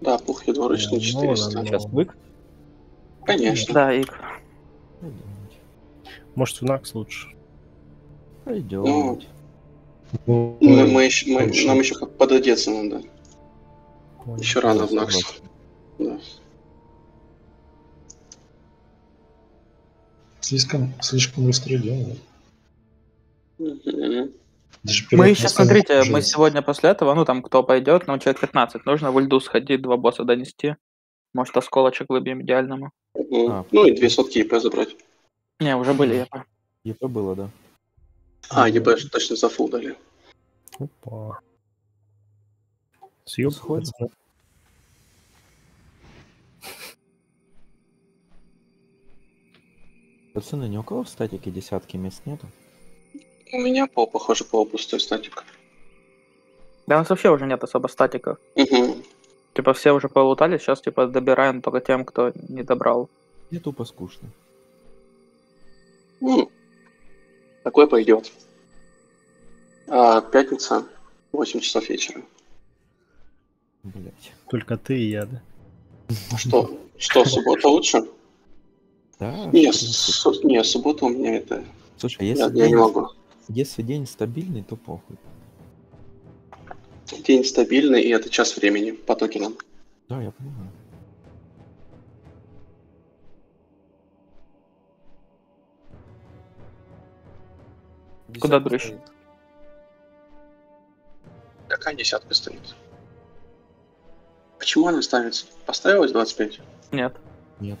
Да, пух и двуручный Ну, 400. ладно. Сейчас бык? Конечно. Да, Ик. Может, в Накс лучше. Пойдемте. Мы, мы еще, мы- нам еще как пододеться надо. Понял. Еще рано в Накс. Да. Слишком, слишком быстро идем. да. Даже Мы сейчас, смотрите, мы сегодня после этого, ну там кто пойдет, ну человек 15, нужно в льду сходить, два босса донести. Может, осколочек выбьем идеальному. Мгм. А. Ну и две сотки ЕП забрать. Не, уже были ЕП. ЕП было, да. А, ЕП точно за фул дали. Опа. Съеб, пацаны. Пацаны, ни у кого в статике десятки мест нету? У меня по, похоже, по пустой статик. Да у нас вообще уже нет особо статиков. Угу. Типа все уже полутали, сейчас типа добираем только тем, кто не добрал. Мне тупо скучно. Ну, такой пойдет. А, пятница, 8 часов вечера. Блять. Только ты и я, да? Что? Что, суббота лучше? Да, Не, су- не, суббота у меня это... Слушай, Я, если, я день, не могу. Если день стабильный, то похуй. День стабильный, и это час времени по токенам. Да, я понимаю. Куда Десятка дрыщ? стоит. Какая десятка стоит? Почему она ставится? Поставилась 25? Нет. Нет.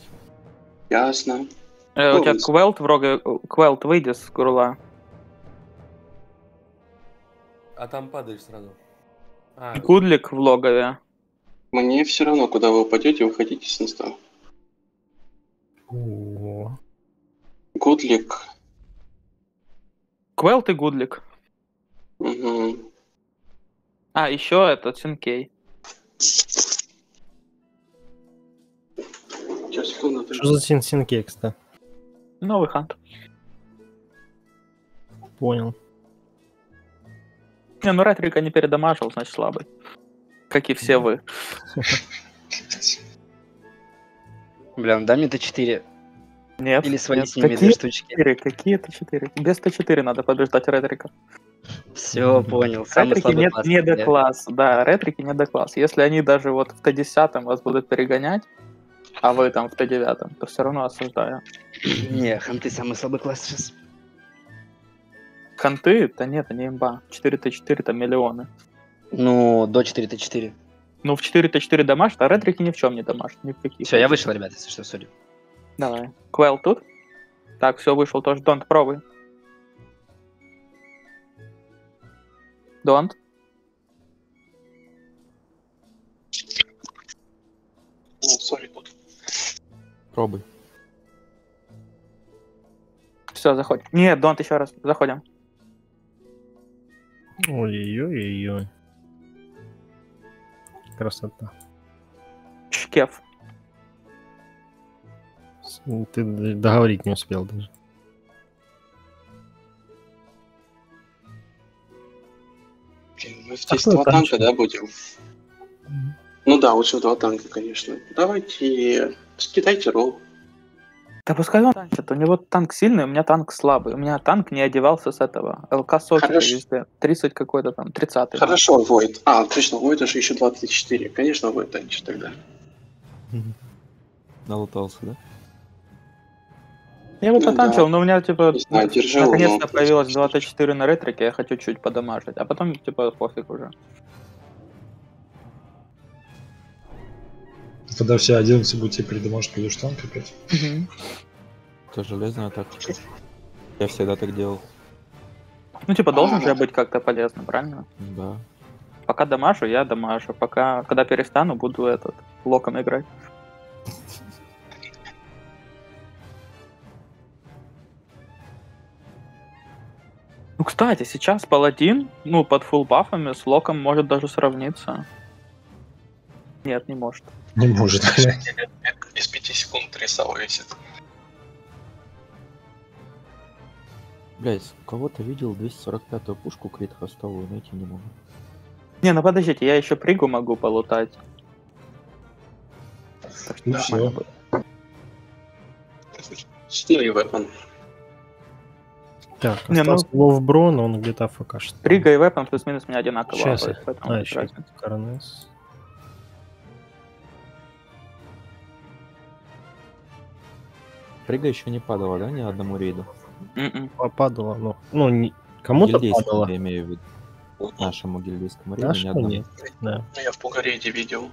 Ясно. Э, у тебя квелт врага, квелт выйди с гурла. А там падаешь сразу. А, И Гудлик в логове. Мне все равно, куда вы упадете, выходите с инста. О, Гудлик. Квелт и Гудлик. Угу. А, еще этот Синкей. Что за син синкекс-то? Новый хант. Понял. Не, ну Ретрика не передамажил, значит слабый. Как и все вы. Бля, ну дай мне Т4. Нет. Или свои нет. с ними две Какие штучки. 4? Какие это 4? Без Т4 надо побеждать Ретрика. Все, понял. Самый Ретрики слабый нет, класс. не до Я- класс. Да, ретрики не до класс. Если они даже вот в Т10 вас будут перегонять, а вы там в Т9, то все равно осуждаю. Не, ханты самый слабый класс сейчас. Ханты, да нет, они имба. 4Т4 там миллионы. Ну, до 4 Т4. Ну, в 4Т4 дамажат, а ретрики ни в чем не дамажат. Ни в каких. Все, я вышел, ребят, если что, сори. Давай. Квел тут? Так, все, вышел тоже. Донт, пробуй. Донт. О, сори, тут. Пробуй. Все, заходим. Нет, Донт еще раз. Заходим. Ой-ой-ой-ой. Красота. Шкеф. Ты договорить не успел даже. Блин, мы здесь Какой два танчик? танка, да, будем? Ну да, лучше два танка, конечно. Давайте скидайте ролл. Да пускай он танчит. У него танк сильный, у меня танк слабый. У меня танк не одевался с этого. ЛК Хорошо. везде. 30 какой-то там, 30 Хорошо, Войд. А, точно, Войд же еще 24. Конечно, Войд танчит тогда. Налутался, да? Я его Ну потанчил, да. но у меня, типа, наконец-то появилась 2Т4 на ретрике, я хочу чуть подамажить. А потом, типа, пофиг уже. Когда все 11 будете придумать, пойдешь танк опять. Это железная тактика. Я всегда так делал. Ну, типа, должен А. же я быть как-то полезным, правильно? Да. Пока дамажу, я дамажу. Пока, когда перестану, буду этот, локом играть. Ну, кстати, сейчас паладин, ну, под фулл бафами с локом может даже сравниться. Нет, не может. Не может. Без 5 секунд рисал весит. Блять, кого-то видел 245-ю пушку крит хостовую, найти не могу. Не, ну подождите, я еще пригу могу полутать. Так что Ну всё. будет. Ну и вепон. Так, Не, ну- Ловбро, но он где-то АФК что Прига и вепон плюс-минус у меня одинаково. Сейчас поэтому А, еще разницы. Коронес. Прига еще не падала, да, ни одному рейду? М-м. Падала, ну, ну не- кому-то Гильдейскому, падала. я имею в виду. Нашему гильдейскому рейду ни Нашему одному. нет. Да. Ну, Я в Пугареде видел.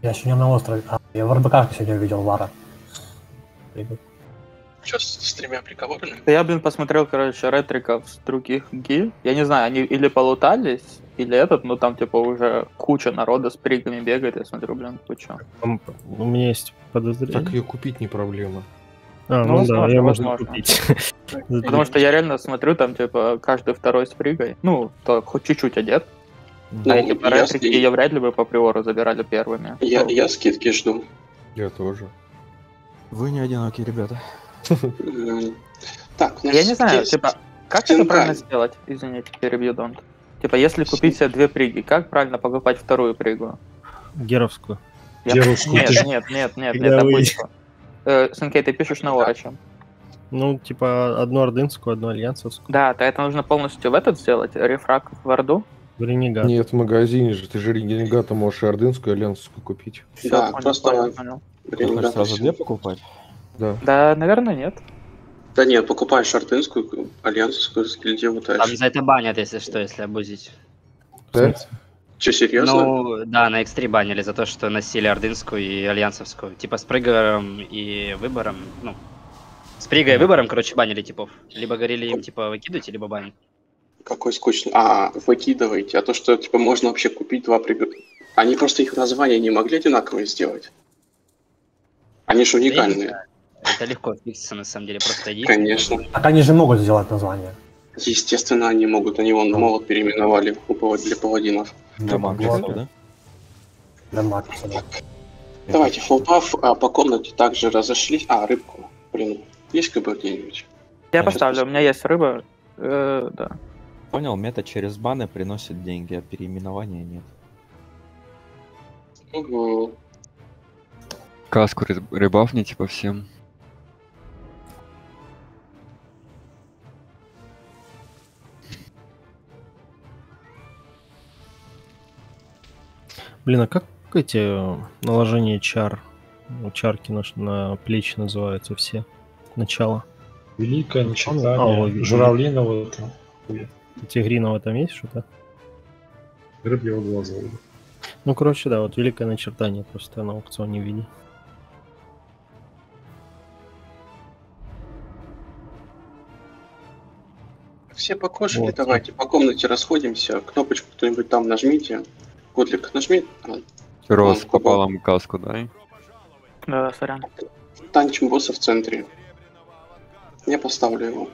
Я сегодня на острове. А, я в РБК сегодня увидел Вара. Что, с, с тремя приговорами? Да Я, блин, посмотрел, короче, ретриков с других гиль. Я не знаю, они или полутались, или этот, но там, типа, уже куча народа с пригами бегает. Я смотрю, блин, куча. Там У меня есть подозрение. Так ее купить не проблема. А, Ну, ну, да, возможно, ее можно возможно. купить. Потому что я реально смотрю, там, типа, каждый второй с пригой. Ну, то хоть чуть-чуть одет. Ну, а эти по я, ретрики я вряд ли бы по приору забирали первыми. я, Ну, я скидки жду. Я тоже. Вы не одинокие, ребята. М, Так, Я не знаю, типа, как это правильно сделать? Извините, перебью Донт. Типа, если купить себе две приги, как правильно покупать вторую пригу? Геровскую. Геровскую, Нет, нет, нет, нет, нет, обычно. Э, Сенкей, ты пишешь на Ораче. Ну, типа, одну ордынскую, одну альянсовскую. Да, то это нужно полностью в этот сделать, рефраг в Орду. В Ренегат. Нет, в магазине же. Ты же ренегата можешь и ордынскую, и альянсовскую купить. Да, понял, просто- понял, понял. Сразу две покупать? Да. Да, наверное, нет. Да нет, покупаешь артынскую, альянсовскую с гильдии Там вытащишь. за это банят, если что, если обузить. Да? Че, серьезно? Ну, да, на X3 банили за то, что носили ордынскую и альянсовскую. Типа с прыгором и выбором, ну, с пригой и выбором, короче, банили типов. Либо говорили им, типа, выкидывайте, либо банить. Какой скучный. А, выкидываете. А то, что, типа, можно вообще купить два прибор... Они просто их названия не могли одинаковые сделать. Они же уникальные. Это легко фиксится, на самом деле, просто идите. Конечно. Так они же могут сделать название. Естественно, они могут. Они вон молот переименовали для паладинов. Для Макса, вот, да? Для да. Давайте, фулпаф, а по комнате также разошлись. А, рыбку. Блин, есть КБ где-нибудь? Я поставлю, у меня есть рыба. Э, да. Понял, мета через баны приносит деньги, а переименования нет. Угу. Каску ры- рыбафните по всем. Блин, а как эти э, наложения чар? Ну, Чарки на, на плечи называются все. Начало. Великое А, начитание. вот, Журавлиного. Тигриного там есть что-то? Рыбьего глаза. Ну, короче, да, вот великое начертание просто на аукционе виде. Все покушали, Вот. давайте по комнате расходимся. Кнопочку кто-нибудь там нажмите. Котлик, нажми. Рос пополам каску дай. Да, сорян. танчим босса в центре. Я поставлю его.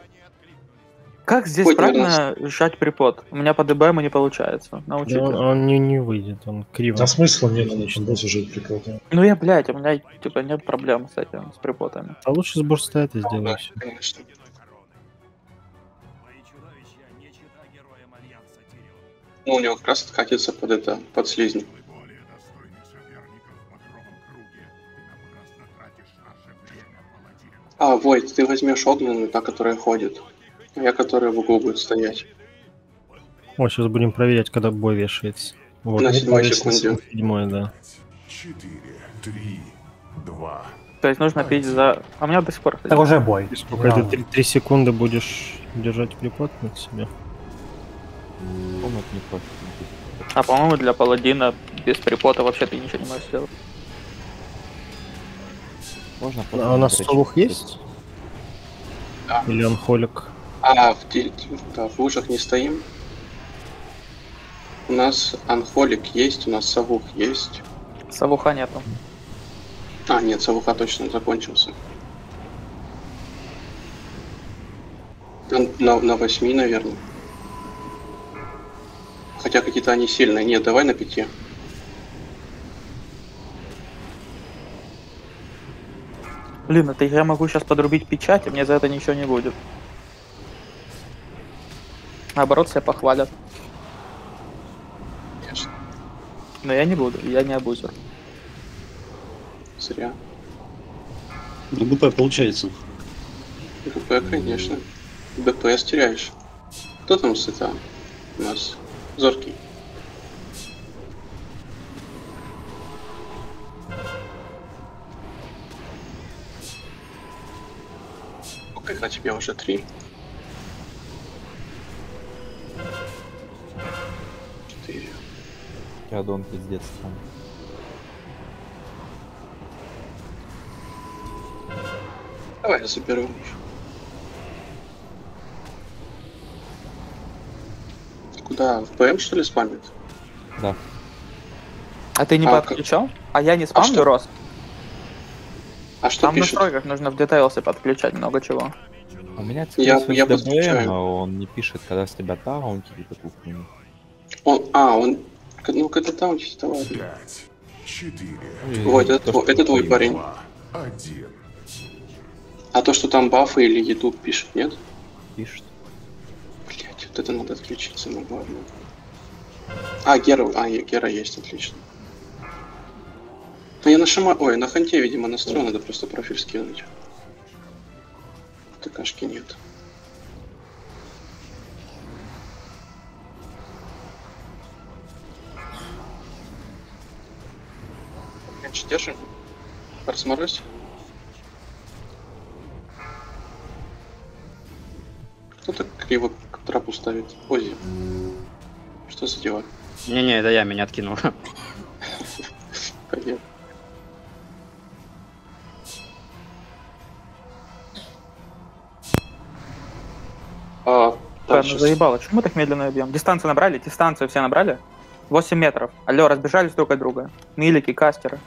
Как здесь Хоть, правильно сжать припод? У меня по ДБМу не получается. Да Научите. он, он не, не выйдет, он криво. Да смысла нет, там босс уже прикол. Ну я, блядь, у меня, типа, нет проблем с этим, с припотами. А лучше с бурста это сделай Да, все. конечно. Ну, у него как раз откатится под это, под слизнь. А, Войт, ты возьмешь огненную, та, которая ходит. А я, которая в углу будет стоять. О, сейчас будем проверять, когда бой вешается. Вот. На седьмой секунде. Седьмой, да. То есть нужно пить за... А у меня до сих пор... кстати, Это уже бой. Сколько Да. ты три, три секунды будешь держать припод на себе? Комнат не профит. А по-моему для паладина без припота вообще ты ничего не можешь сделать. Можно А у нас что есть? Да. Или он холик? А, в, да, в лужах не стоим. У нас анхолик есть, у нас совух есть. Савуха нету. А, нет, совуха точно закончился. На, на, на восьми, наверное. Хотя какие-то они сильные. Нет, давай на пяти. Блин, это я могу сейчас подрубить печать, и мне за это ничего не будет. Наоборот, себя похвалят. Но я не буду, я не абузер. Зря. Ну, ГП получается. ГП, конечно. ДПС теряешь. Кто там с это у нас? Зоркий. Сколько на тебе уже три? Четыре. Я дон пиздец там. Давай я заберу. Куда? В ПМ что ли спамит? Да. А ты не А, подключал? А я не спамлю, что? Рос. А что Там в пишет? настройках нужно в детейлсы подключать много чего. У меня Я- я ДБМ, подключаю. но он не пишет, когда с тебя таунти или такую хуйню. Он, а, он, ну когда там чисто ладно. Вот, это, то, это твой хуйня. парень. А то, что там бафы или еду пишет, нет? Пишет. Это надо отключиться, ну ладно. А, Гера, а, Гера есть, отлично. Ну я на шама... Ой, на ханте, видимо, настроил, надо просто профиль скинуть. ТКшки нет. Меньше держим. Разморозь. Кто так криво трапу ставит? Ози. Что за дела? Не-не, это я меня откинул. Понятно. А, Ладно, дальше. заебало. Чему мы так медленно бьем? Дистанцию набрали? Дистанцию все набрали? 8 метров. Алло, разбежались друг от друга. Милики, кастеры.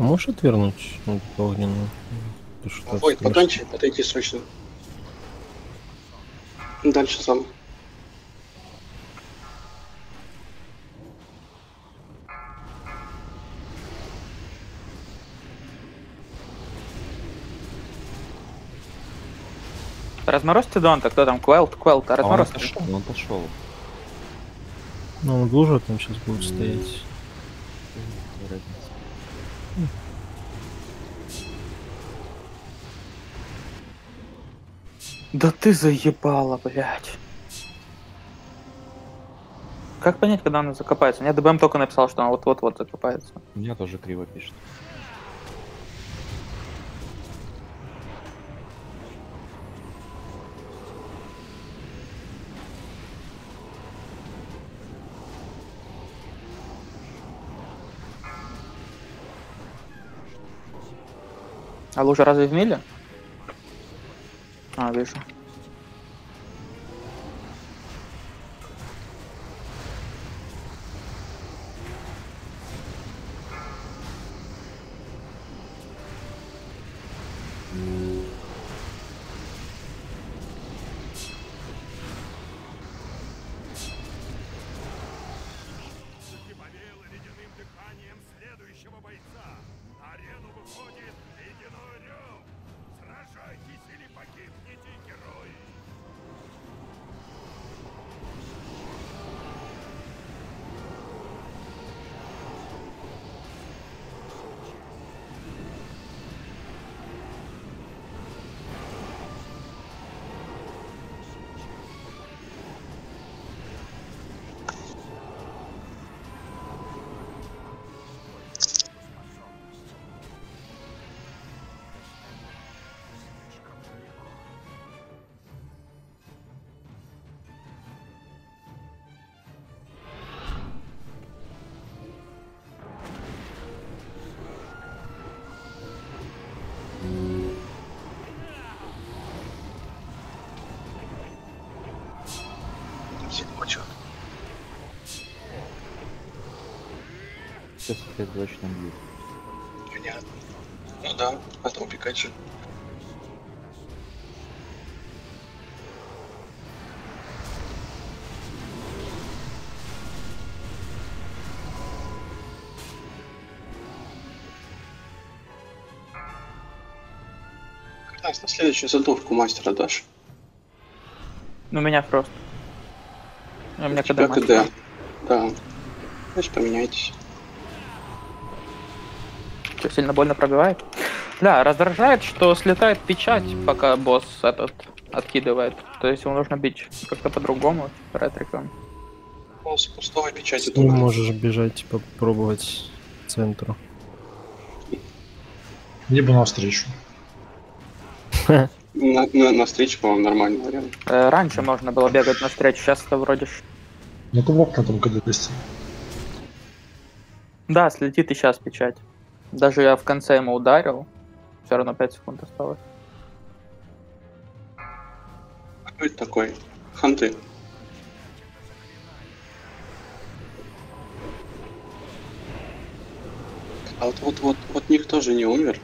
А можешь отвернуть ну, огненную? Ой, подойти, подойти срочно. Дальше сам. Разморозьте Донта, кто там? Квелт, Квелт, а А он разморозьте. отошел, он отошел. Ну, он в луже там сейчас будет стоять. Да ты заебала, блядь. Как понять, когда она закопается? Мне ДБМ только написал, что она вот-вот-вот закопается. У меня тоже криво пишет. А лужа разве в миле? А, вижу. Почему? Сейчас опять точно бьют. Понятно. Ну да, а то убегать же. Как раз на следующую задувку мастера дашь. Ну, у меня. У меня У тебя КД. КД. Да. Значит, поменяйтесь. Сильно больно пробивает? Да, раздражает, что слетает печать, пока босс этот откидывает. То есть его нужно бить как-то по-другому, ретриком. Ну, с пустого печати Ты только. можешь бежать, типа, пробовать к центру. Либо навстречу. На, на, на встрече, по-моему, нормальный вариант. Э, раньше можно было бегать навстречу, сейчас это вроде... ж- Ну, кубок на том КД есть. Да, слетит и сейчас печать. Даже я в конце ему ударил, все равно 5 секунд осталось. Кто это такой? Ханты. А вот, вот, вот, вот никто же не умер.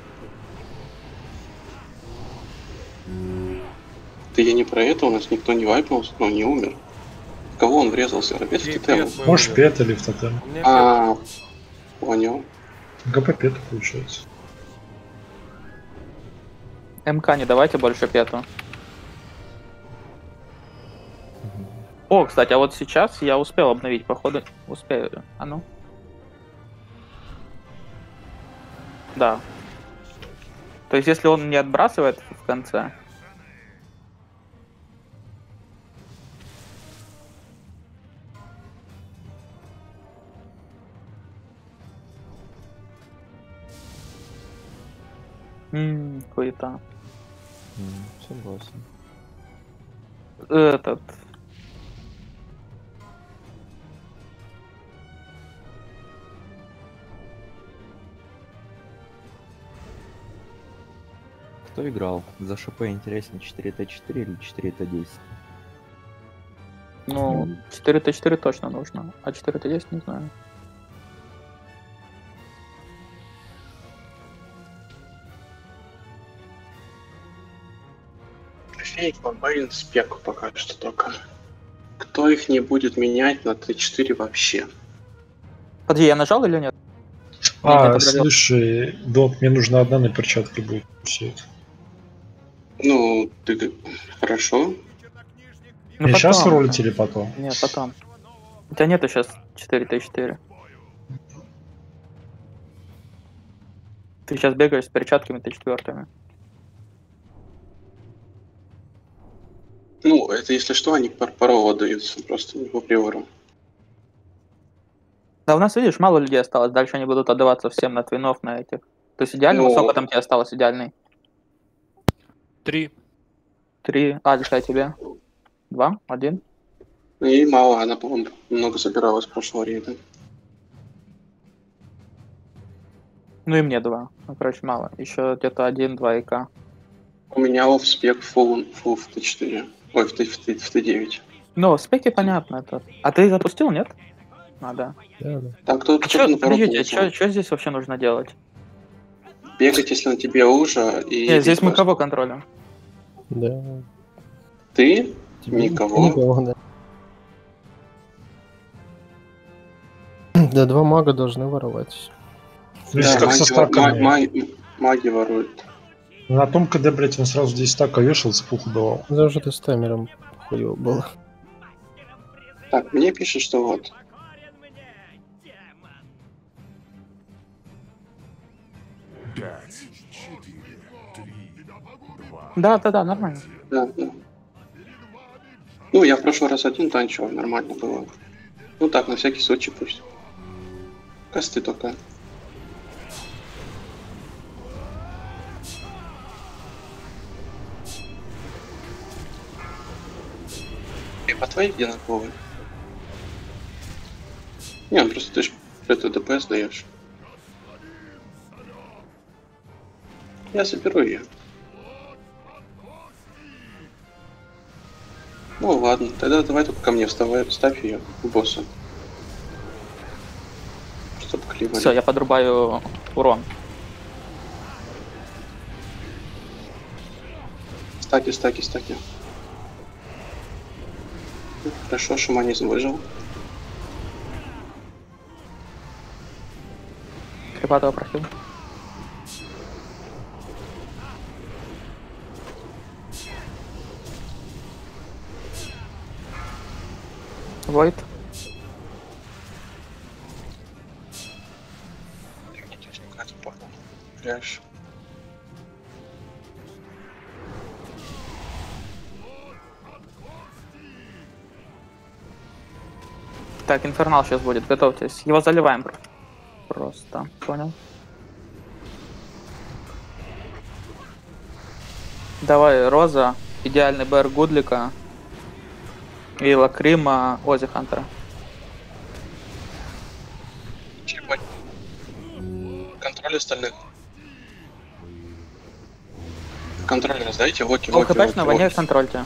Да я не про это, у нас никто не вайпнулся, но не умер. В кого он врезался? Опять в тотем? Может, пет или в тотем. А, понял. ГП пета получается. МК не давайте больше пету. О, кстати, а вот сейчас я успел обновить, походу. Успею. А ну. Да. То есть, если он не отбрасывает в конце. Ммм, хуета. М, Согласен. Этот. Кто играл? За ШП интереснее 4Т4 или 4Т10? Ну, 4Т4 точно нужно, а 4Т10 не знаю. Фейк, Бабайн, спеку пока что только. Кто их не будет менять на Т4 вообще? Подожди, я нажал или нет? А, Нет, слушай, Дот, мне нужна одна на перчатке будет. Все это. Ну, ты хорошо. Ну, И сейчас потом. ролить или потом? Нет, потом. У тебя нету сейчас 4Т4. Ты сейчас бегаешь с перчатками Т4. Ну, это если что, они парово даются, просто не по приору. Да, у нас, видишь, мало людей осталось. Дальше они будут отдаваться всем на твинов, на этих. То есть идеально, Ну. сколько там тебе осталось идеальный? Три. Три. А, лишай тебе. Два? Один? И мало, она, по-моему, много забирала с прошлого рейда. Ну и мне два. Ну, короче, мало. Еще где-то один, два ИК. У меня оф спек фул, фул в Т4. Ой, в, Т, в, Т, в Т9. Ну, в спеке понятно это. А ты запустил, нет? А, да. Да, да. Там кто, А порог подождите, вышел. что здесь вообще нужно делать? Бегать, если на тебе уже, и... Нет, здесь мы кого контролем? Да. Ты? Тебе Никого. Никого, да. Да, два мага должны воровать. Если как маги, со ма- стаками. ма- маги воруют. На том КД, блядь, он сразу 10 стака вешал, цепуху давал. Даже ты с таймером хуево было. Так, мне пишет, что вот. Да, да, да, нормально. Да, да. Ну, я в прошлый раз один танчил, нормально было. Ну так, на всякий случай пусть. Косты только. По твоей одинаковые? Не, ну просто ты ж это ДПС даешь. Я заберу ее. Ну ладно, тогда давай только ко мне вставай, ставь ее, босса. Чтоб кливали. Все, я подрубаю урон. Стаки, стаки, стаки. Хорошо, шаманизм выжил. Крепатого прохил. Войт. Пляж. Так, инфернал сейчас будет, готовьтесь. Его заливаем про- просто. Понял? Давай, Роза, идеальный БР Гудлика и Лакрима Ози Хантера. Контроль остальных. Контроль раздайте, Локи, Локи, Локи, воне Локи. контрольте.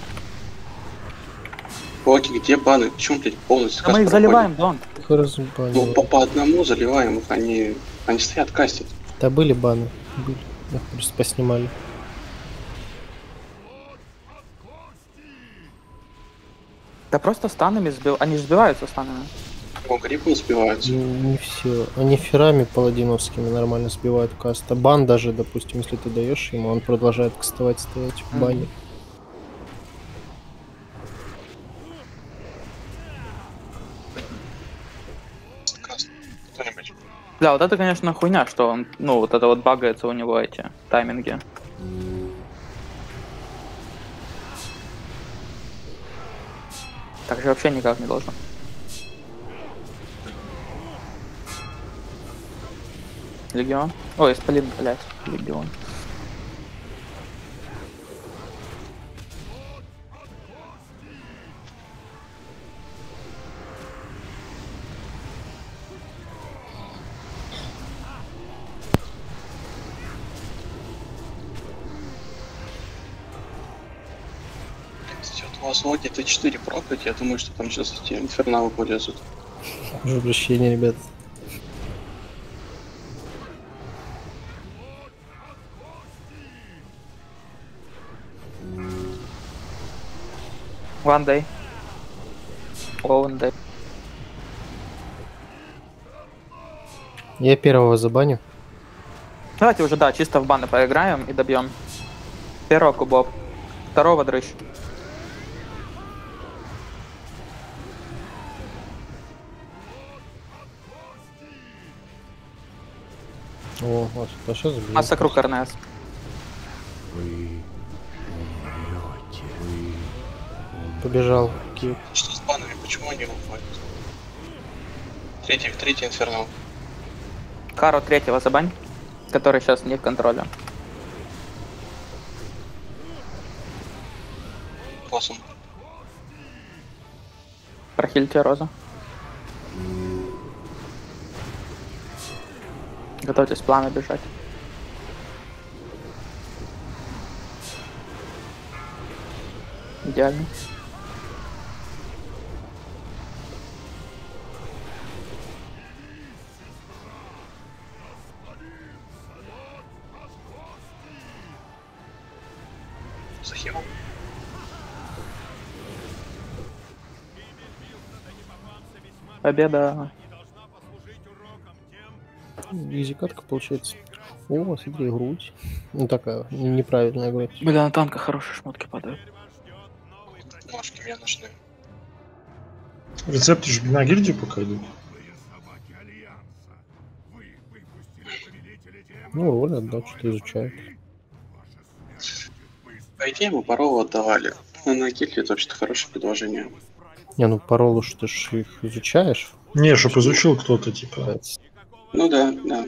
Локи, где баны? Почему, блядь, полностью А мы их заливаем? Дон. Их разбанили. Ну, по, по одному заливаем их, они, они стоят, кастят. Да были баны. Были. Их просто поснимали. Да просто станами сбил. Они же сбиваются станами. О, гриппом сбиваются. Ну, не все. Они ферами паладиновскими нормально сбивают каста. Бан даже, допустим, если ты даешь ему, он продолжает кастовать, стоять в бане. Каст. Кто-нибудь. Да, вот это, конечно, хуйня, что он, ну, вот это вот багается у него эти тайминги. Так же вообще никак не должно. Легион? Ой, Исполин, блядь, Легион. Локи Т4 прокать, я думаю, что там сейчас эти инферналы полезут. Прошу прощения, ребят. One day. One day. Я первого забаню. Давайте уже, да, чисто в баны поиграем и добьем. Первого кубов. Второго дрыщ. Вот, а что за Масса круг РНС. Побежал. Киев. Что с банами, почему они уходят? Третий, третий инфернал. Кару третьего забань, который сейчас не в контроле. Посум. Прохильте Роза. Готовьтесь плана бежать. Идеально. Захимом. Победа. Изи катка получается. О, смотри, грудь. Ну такая, неправильная грудь. Бля, на танках хорошие шмотки падают. Ножки мне нужны. Рецепты же на гильдию пока идут. Ну, роль отдал, что изучает. По идее, мы паролу отдавали. Но на гильдии это вообще-то хорошее предложение. Не, ну по роллу что ж их изучаешь. Не, чтоб изучил кто-то, типа. Ну да, да.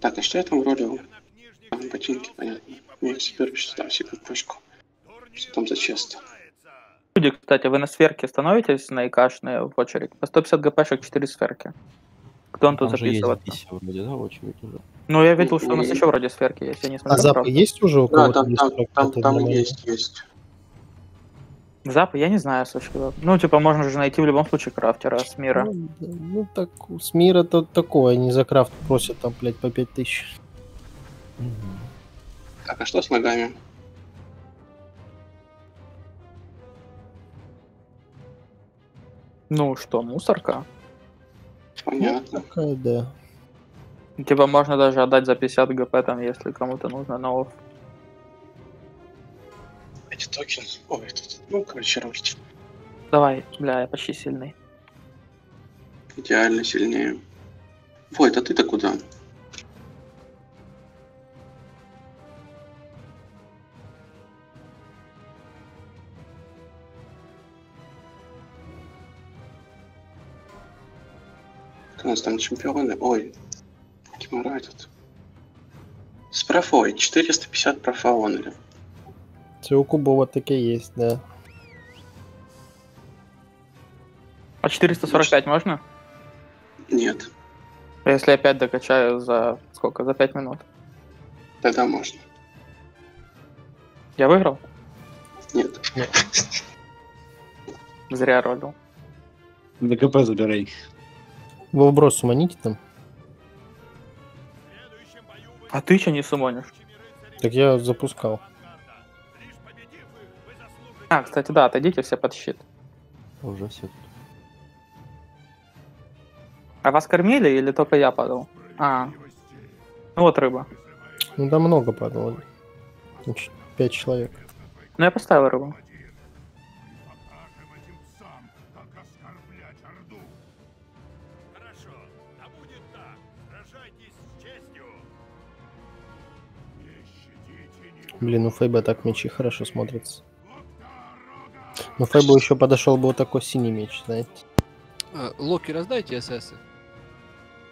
Так, а что я там ролил? Там ботинки, понятно. Теперь вообще там себе пушку. Что там за чест? Люди, кстати, вы на сферке становитесь на икашные в очередь? По 150 гпшек 4 сферки. Кто он тут Там запись вроде, да, очередь уже. Ну, я видел, что у нас еще вроде сферки есть, я не А смотрел. запы правда. есть уже у Да, кого-то? там, без там, там, там нормально. есть, есть. Запы, я не знаю, слушай. Ну, типа, можно же найти в любом случае крафтера с мира. Ну, ну, так, с мира то такое, они за крафт просят там, блядь, по 5000. Так, а что с ногами? Ну что, мусорка? Понятно. Такая, да. Типа, можно даже отдать за 50 гп, там, если кому-то нужно на офф. Эти токены. Ой, этот, ну, короче, ролить. Давай, бля, я почти сильный. Идеально сильнее. Войт, а ты-то куда? У нас там чемпионы. Ой, Кимара этот. С профой. 450 профа онли. Це у Кубова таке є, да. А 445 можно? Нет, А Если опять докачаю за сколько? За 5 минут. тогда можно. Я выиграл? Нет. Зря ролил. ДКП забирай. Вы вброс суманите там? А ты что не сумонишь? Так я запускал. А, кстати, да, отойдите все под щит. Уже все. А вас кормили или только я падал? А. Ну вот рыба. Ну да много падало. Пять человек. Ну я поставил рыбу. Блин, у Фейба так мечи хорошо смотрятся. Ну Фейбу еще подошел бы вот такой синий меч, знаете. А, Локи, раздайте СС.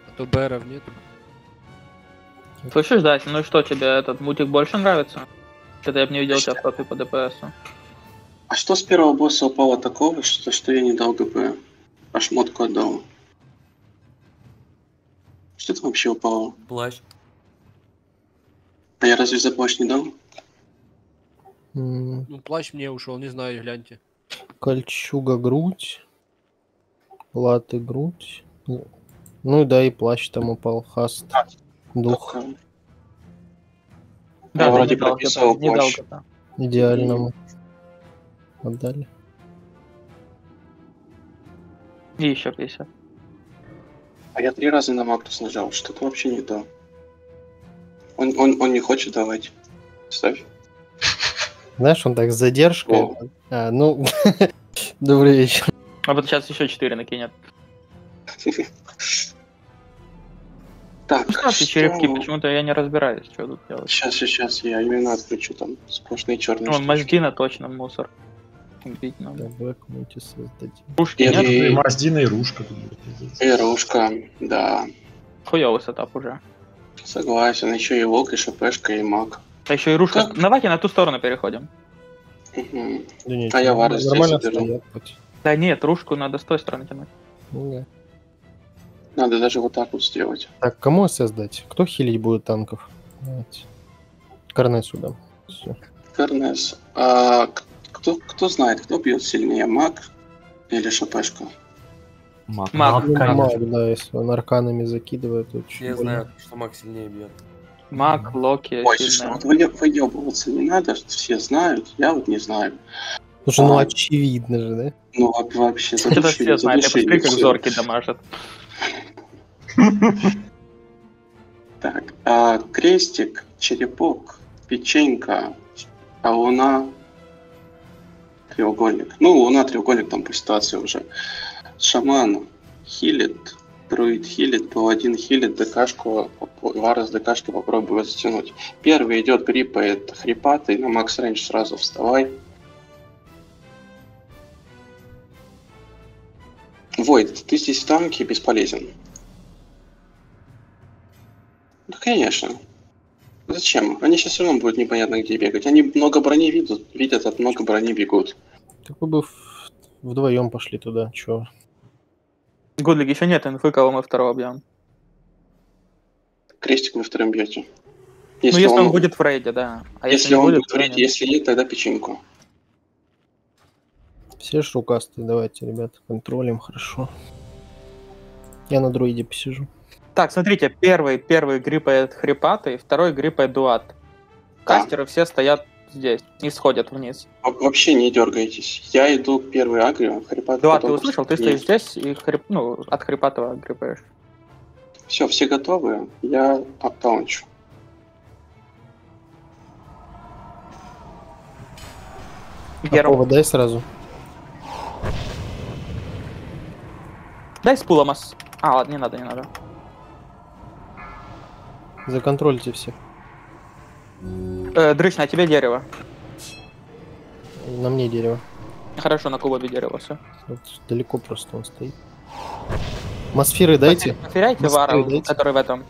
А то БРов нету. Слышишь, Дася, ну и что, тебе этот мультик больше нравится? Что-то я бы не видел тебя в топе по ДПСу. А что с первого босса упало такого, что, что я не дал ГП? А шмотку отдал. Что там вообще упало? Плащ. А я разве за плащ не дал? Ну, плащ мне ушел, не знаю, гляньте. Кольчуга грудь. Латы грудь. Ну, и да, и плащ там упал. Хаст. Дух. Я ты вроде дал плащ. Идеальному. Отдали. И еще 50. А я три раза на Мактус нажал, что-то вообще не то. Он, он, он не хочет давать. Ставь. Знаешь, он так с задержкой. О. А, ну, добрый вечер. А вот сейчас еще 4 накинет. Так, Ну ставьте черепки, что- почему-то я не разбираюсь, что тут делать. Сейчас, сейчас, я именно отключу там сплошные черные Ну, Маздина точно мусор. Убить надо. Давай кому-нибудь создадим. Пушки Или- нет? И- И Маздина, и Рушка. пиздец. Ирушка, да. Хуёвый сетап уже. Согласен, еще и лок, и шпшка, и маг. А еще и рушка. Как? Давайте на ту сторону переходим. Да нет, А я Вару здесь хоть. Да нет, рушку надо с той стороны тянуть. Ну да. Надо даже вот так вот сделать. Так, кому создать? Кто хилить будет танков? Давайте. Корне сюда. Всё. Карнес. А кто, кто знает, кто бьет сильнее, маг или шпшка? Маг. Маг. Конечно. маг, да, если он арканами закидывает, то чуть Я больно. знаю, что Макс сильнее бьет. Маг, Локи, Ой, слушай, вот вы- выебываться не надо, все знают, я вот не знаю. Слушай, ну А. очевидно же, да? Ну во- вообще Это задушили, все знают, я посмотри, как зорки дамажат. Так, а, крестик, черепок, печенька, а луна, треугольник. Ну, луна, треугольник там по ситуации уже. Шаман хилит, друид хилит, паладин хилит, ДКшку, вара с ДКшки попробую затянуть. Первый идет гриппает хрипатый, на макс рейндж сразу вставай. Войд, ты здесь в танке бесполезен. Да, конечно. Зачем? Они сейчас все равно будут непонятно где бегать. Они много брони видят, видят, от много брони бегут. Так вы бы вдвоем пошли туда, чё? Гудлик, еще нет инфы, кого мы второго бьем. Крестик вы вторым бьете. ну, если он, будет в рейде, да. А если, если он будет, будет в рейде, если нет, тогда печеньку. Все ж рукастые, давайте, ребята, контролем, хорошо. Я на друиде посижу. Так, смотрите, первый, первый гриппает хрипатый, второй гриппает дуат. Кастеры все стоят здесь, не сходят вниз. Во- Вообще не дергайтесь. Я иду к первой агре, хрипат. Дуат, ты услышал? Ты стоишь здесь и хрип, ну, от хрипатого гриппаешь. Все, все готовы. Я таунчу. Герл. Какого дай сразу. Дай с пулом ас... А, ладно, не надо, не надо. Законтрольте все. Э, дрыч, на тебе дерево. На мне дерево. Хорошо, на кубове дерево, все. Вот далеко просто он стоит. Мосферы дайте. Потеряйте вара, который в этом.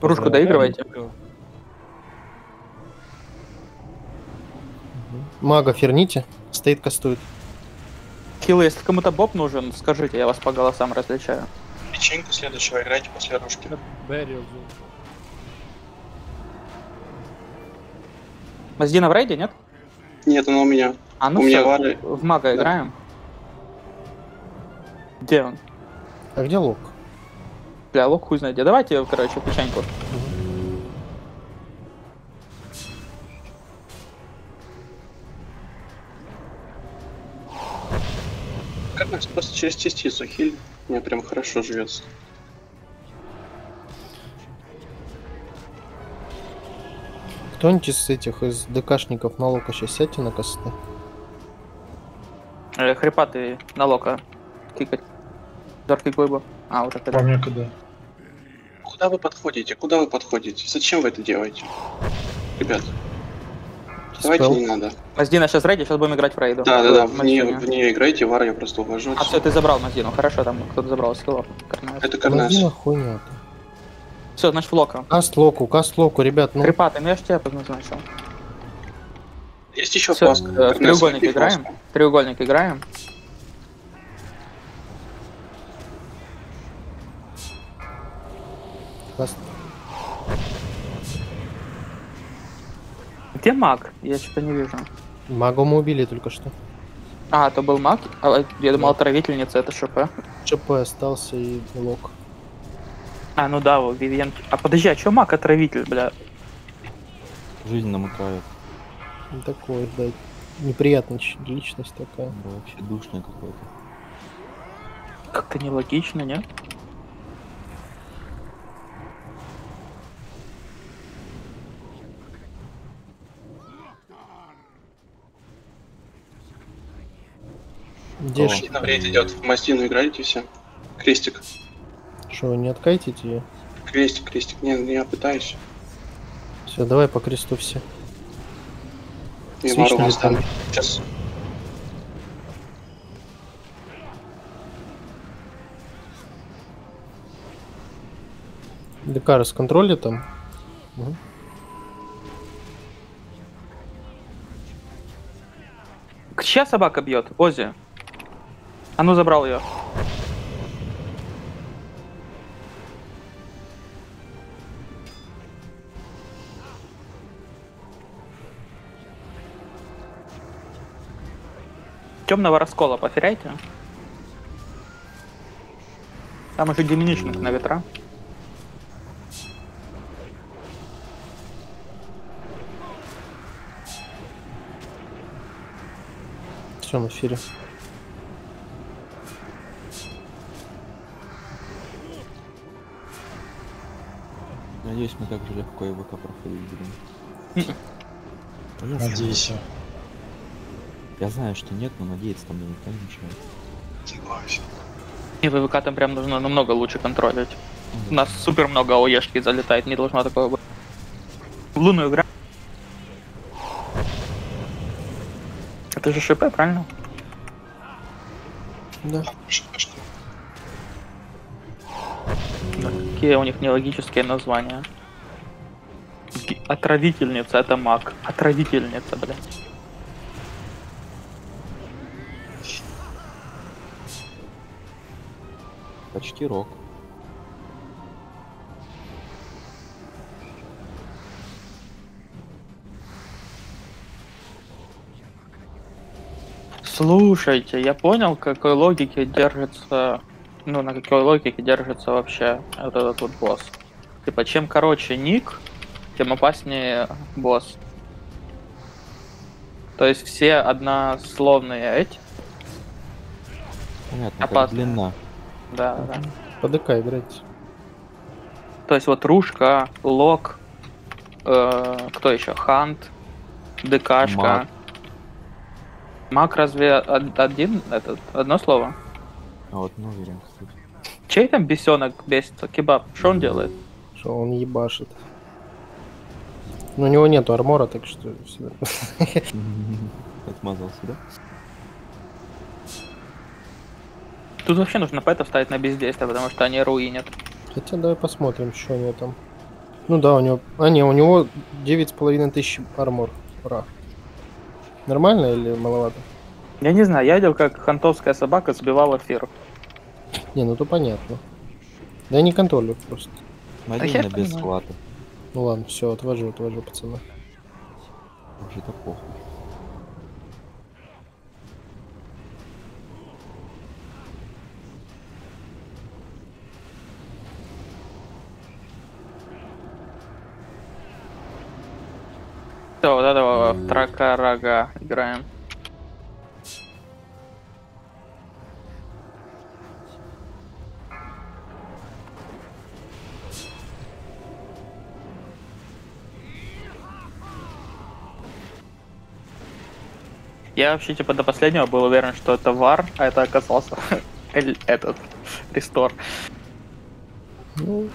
Ружку доигрывайте. Мага ферните. Стоит кастует. Хилы, если кому-то боб нужен, скажите, я вас по голосам различаю. Печеньку следующего играйте после ружки. Берил. Маздина в рейде, нет? Нет, она у меня. А ну у меня всё, вары. в мага играем. Где он? А где лук? Бля, лук хуй знает где. Давайте, короче, печеньку. Как нас просто через частицу хиль. Мне прям хорошо живется. Кто-нибудь из этих, из ДКшников на лука сейчас сядьте на косты. Э, хрипатый на лока. Кикать. Дорки глыбу. А, уже когда. Вам некогда. Куда вы подходите? Куда вы подходите? Зачем вы это делаете? Ребят. Давайте Спел. не надо. Маздина сейчас рейде, сейчас будем играть в рейду. Да, да, да, в нее, Маздина. в нее играйте, вар я просто увожу. А все, ты забрал Маздину. Хорошо, там кто-то забрал скиллов. Это Карнас. Мазина хуйня. Все, значит в лока. Каст локу, каст локу, ребят, ну. Хрипатый, ну я ж тебя назначил. Есть еще Всё, фласк. э, в Карнас, треугольник играем. фласку. Треугольник играем. Где маг? Я что-то не вижу. Мага мы убили только что. А, это был маг? А, я думал, отравительница это ШП. ЧП остался и лок. А, ну да, вот Вивьен. А подожди, а чё маг отравитель, бля? Жизнь намыкает. Ну, Такой, да, неприятная личность такая. Да, вообще душный какой-то. Как-то нелогично, нет? Где О. На вред идет. В Мастину играете все. Крестик. Что, вы не откайтите ее? Крестик, крестик. Не, не я пытаюсь. Все, давай по кресту все. И оставлю. летом. Сейчас. ДК расконтроли там. Мгм. Чья собака бьет? Ози. А ну забрал ее. Темного раскола потеряйте. Там еще деминичных на ветра. Все на эфире. Надеюсь, мы так же легко и ВК проходить будем. Да я знаю. Что нет, но надеяться там никто не мешает. Согласен. И ВВК там прям нужно намного лучше контролить. У нас супер много ОЕшки залетает, не должно такого быть. В лунную игра. Это же ШП, правильно? Да. Да, Какие у них нелогические названия. Отравительница, это маг. Отравительница, блядь. Почти рок. Слушайте, я понял, какой логике держится, ну, на какой логике держится вообще вот этот вот босс. Типа, чем короче ник, тем опаснее босс. То есть все однословные эти. Понятно, Опасно. длина. Да, да. По ДК играйте. То есть вот Рушка, Лок, э, кто еще? Хант, ДКшка. Маг. Маг разве од- один, этот, одно слово? А вот не уверен, кстати. Чей там бесенок бесится? Кебаб, что он делает? Что он ебашит. Но у него нету армора, так что всё. Отмазался, да? Тут вообще нужно пэтов ставить на бездействие, потому что они руинят. Хотя давай посмотрим, что у него там. Ну да, у него... А, не, у него 9,5 тысяч армор. Ура. Нормально или маловато? Я не знаю, я видел, как хантовская собака сбивала фир. Не, ну то понятно. Да я не контролю просто. Надеюсь, я без схвата. Ну ладно, все, отвожу, отвожу, пацаны. Вообще-то похуй. Все, вот этого в Тракарага играем. Я вообще типа до последнего был уверен, что это вар, а это оказался этот рестор. Ну,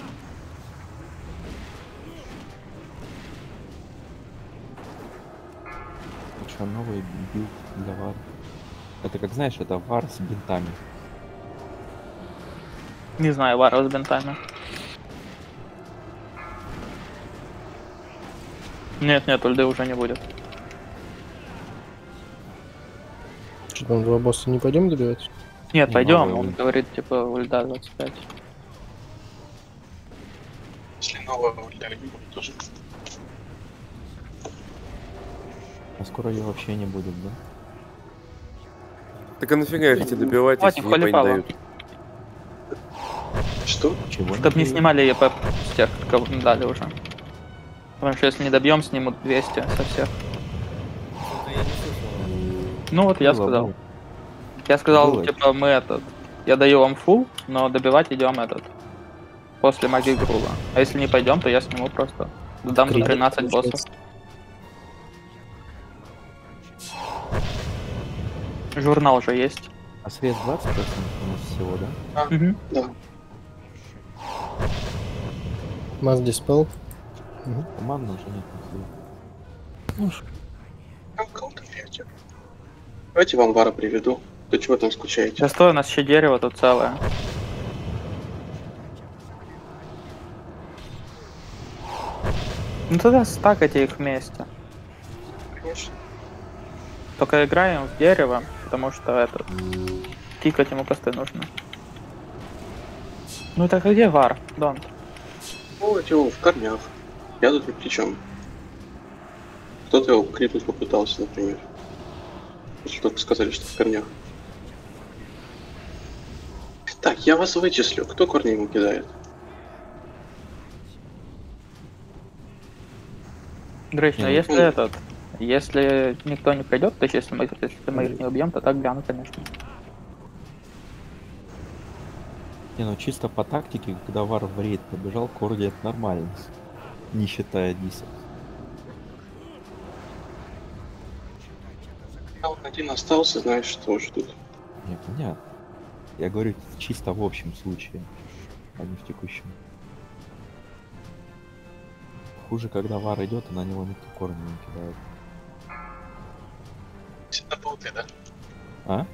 Это что, новый билд для вар? Это как знаешь, это вар с бинтами. Не знаю, вара с бинтами. Нет, нет, ульды уже не будет. Что там, два босса не пойдем добивать? Нет, Не, пойдем. новый Он говорит, типа, ульда 25. Если нового ульда не будет тоже. А скоро ее вообще не будет, да? Так а нафига их эти добивать, если не дают? Что? Чего? Чтоб не снимали ЕП с тех, кого дали уже. Потому что если не добьем, снимут 200 со всех. Ну вот я Было, сказал. Я сказал, Было. типа, мы этот. Я даю вам фул, но добивать идем этот. После магии Грула. А если не пойдем, то я сниму просто. Дам за Критик 13 боссов. Журнал уже есть. А срез 20% у нас всего, да? Мгм. Да. Масс диспел. Команда уже нет кого-то бьете. Давайте вам вара приведу. Ты чего там скучаете? Сейчас стой, у нас еще дерево тут целое. Ну тогда стакайте их вместе. Конечно. Только играем в дерево, потому что этот... Тикать ему посты нужно. Ну так а где вар, Дон? Эти его в корнях. Я тут ни при чем. Кто-то его крикнуть попытался, например. Если только сказали, что в корнях. Так, я вас вычислю. Кто корни ему кидает? Гречна, Не, ну, если ну. этот... Если никто не придет, то есть если мы, если мы их не убьем, то так гляну, конечно. Не, ну чисто по тактике, когда вар в рейд побежал, Корди это нормально. Не считая Диса. Вот один остался, знаешь, что ждут. Не, понятно. Я говорю чисто в общем случае, а не в текущем. Хуже, когда вар идет, и на него никто корни не кидает. Это был ты, да? А?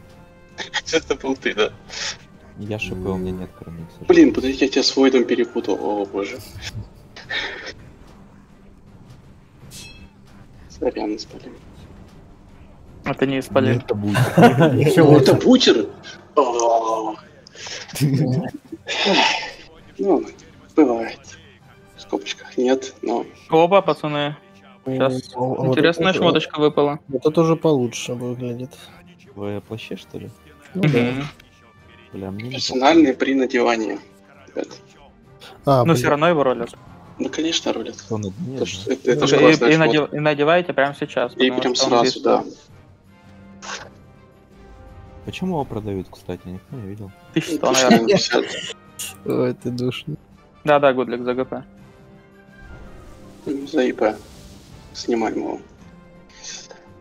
Это был ты, да? Я ШП, у меня нет корней. Блин, подожди, я тебя с Войдом перепутал. О, боже. Сорян, спалил. Это не спалил. Это будет. О, это бутер? О. Ну, бывает. В скобочках нет, но... Оба, пацаны. Сейчас интересная это- шмоточка выпала. Это уже получше выглядит. В плаще, что ли? Ну да. Бля, мне не Персональные при надевании. А, Но блин, все равно его ролят. Ну, конечно, дне, Это, это, это ж И, и надев- и надевайте прямо сейчас. И прям сразу, да. Почему его продают, кстати? Никто не видел. 1100, наверное. 1050. Ой, ты душный. Да-да, Гудлик за ГП. За ИП. Снимаем его.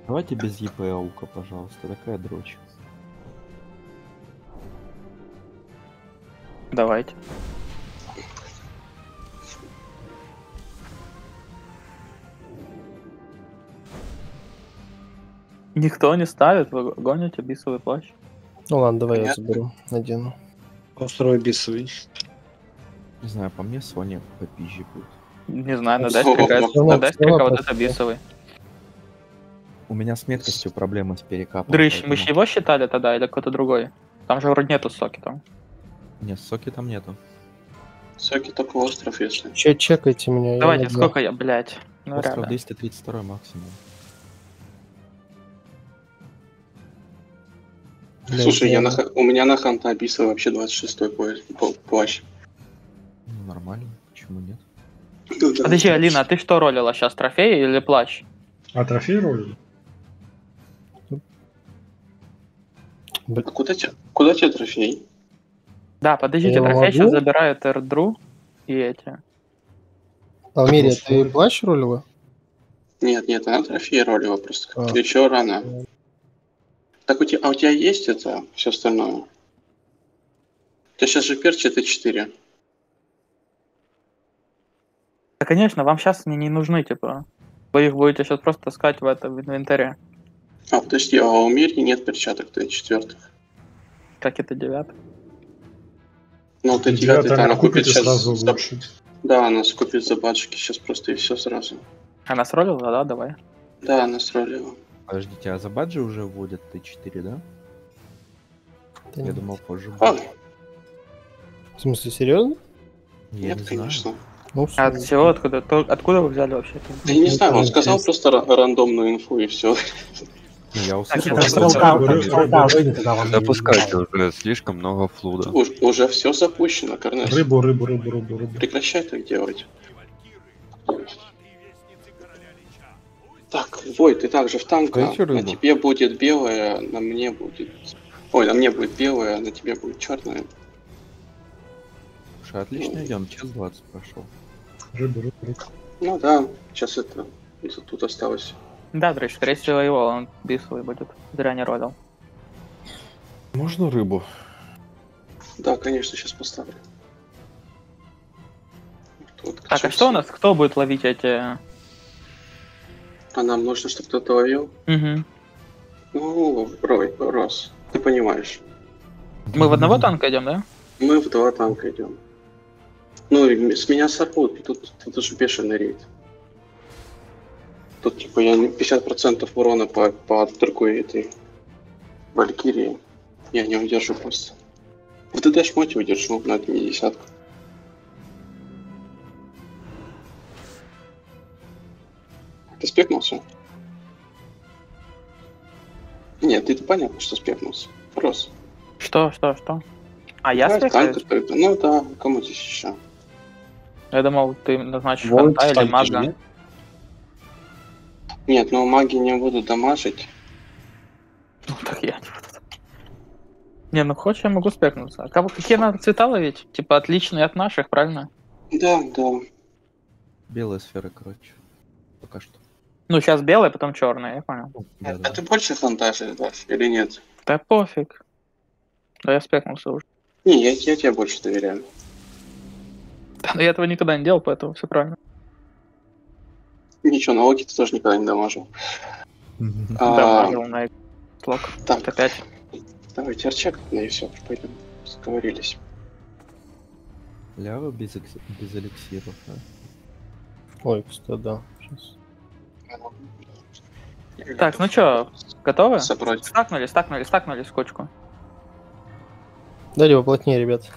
Давайте без ЕП аука, пожалуйста, такая дрочь. Давайте. Никто не ставит, вы гоните бисовый плащ. Ну ладно, давай я Понятно. заберу. Надену. Второй бисовый. Не знаю, по мне Соня попизже будет. Не знаю, на это всё. бисовый. У меня с меткостью проблема с перекапом. Дрыщ, мы поэтому- ж его считали тогда или какой-то другой? Там же вроде нету соки там. Нет, соки там нету. Соки только остров, если. Че, чекайте меня. я Давайте, два. сколько я, блядь? Ну Остров реально. 232 максимум. Бля, Слушай, я на, у меня на ханта бисовый вообще 26-й пояс, пл- плащ. Ну, нормально, почему нет? Ну да. Подожди, Алина, а ты что ролила сейчас, трофей или плащ? А трофей роль? А куда тебе, куда тебе трофей? Да, подождите, Я трофей сейчас могу? забирает Эрдру и эти. Алмирия, ты плащ ролила? Нет, нет, она трофей ролева просто. А. Еще рано. Так у тебя, а у тебя есть это, все остальное? У тебя сейчас же перчи это 4. Да, конечно, вам сейчас они не нужны, типа. Вы их будете сейчас просто таскать в это в инвентаре. А, подожди, а у Мири нет перчаток, ты четвертых. Как это девятый. Ну, ты Девятый она купит сейчас. сразу за-. Да, она скупит за баджики сейчас просто и все сразу. Она сролила, да, давай. Да, она сролила. Подождите, а за баджи уже вводят Т4, да? Да Я нет. думал позже А, будет. В смысле, серьезно? Я нет, не знаю. конечно. Ну, А от всего откуда? То- откуда вы взяли вообще? Да я не знаю, он сказал Интересно. просто ра- рандомную инфу и все. Ну, я услышал, Запускайте уже, слишком много флуда. Уже все запущено, Корнес. Рыбу, рыбу, рыбу, рыбу, рыбу. Прекращай так делать. Вой, ты также в танка. Дайте На тебе будет белая, на мне будет... Ой, на мне будет белая, на тебе будет черная. Слушай, отлично идем, час 20 прошел. Рыбу, рыбу, рыбу. Ну да, сейчас это... это тут осталось. Да, Дрыщ, скорее всего его, он бисовый будет. Зря не ролил. Можно рыбу? Да, конечно, сейчас поставлю. Тут Так, а что у нас? Кто будет ловить эти... А нам нужно, чтобы кто-то ловил? Мгм. Ну, Рой, Рос, ты понимаешь. Мы в одного танка идем, да? Мы в два танка идем. Ну, с меня сорвут, тут, тут уже бешеный рейд. Тут, типа, я не- 50% урона по, по другой этой Валькирии. Я не удержу просто. В ДД шмоте удержу, но это не Ты спекнулся? Нет, ты понятно, что спекнулся. Рос. Что, что, что? А я спекаюсь? какой-то. Ну да, кому здесь еще? Я думал, ты назначишь Вон, фронта или мага. нет? Нет, ну маги не будут дамажить. Ну так я не буду. Не, ну хочешь, я могу спекнуться. А кого- какие надо цвета ловить? Типа отличные от наших, правильно? Да, да. Белая сфера, короче. Пока что. Ну, сейчас белая, потом черная, я понял. Да, А да. ты больше фантазии дашь или нет? Да пофиг. Да я спекнулся уже. Не, я, я тебе больше доверяю. Да, но я этого никогда не делал, поэтому все правильно. Ничего, на логи ты тоже никогда не дамажил. Да, А, нажал на слог. так, Опять. давайте арчек, ну и все, пойдем. Сговорились. Лява без, без эликсиров, да? Ой, кстати, да. Сейчас. Так, ну чё, готовы? Собрать. Стакнули, стакнули, стакнули скотчку. Дайте поплотнее, ребят.